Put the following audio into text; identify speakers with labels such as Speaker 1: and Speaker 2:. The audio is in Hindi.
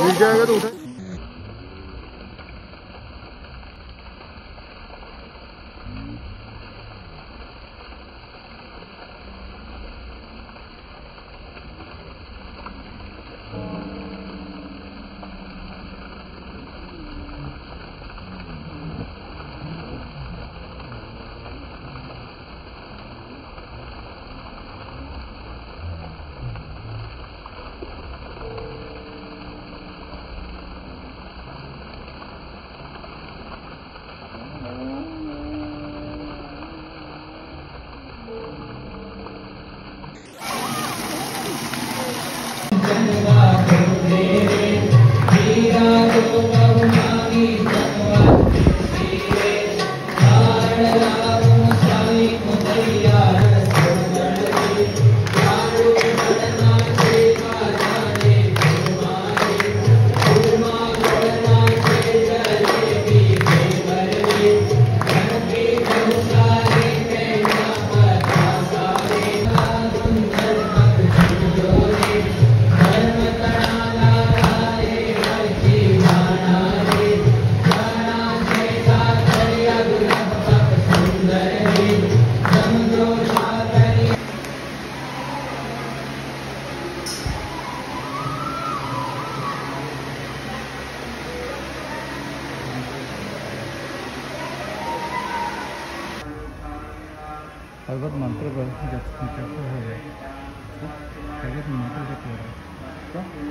Speaker 1: 你这个路灯。Thank you.
Speaker 2: पर्वत मंत्र पर जब जब हो जाए पर्वत मंत्र जब हो है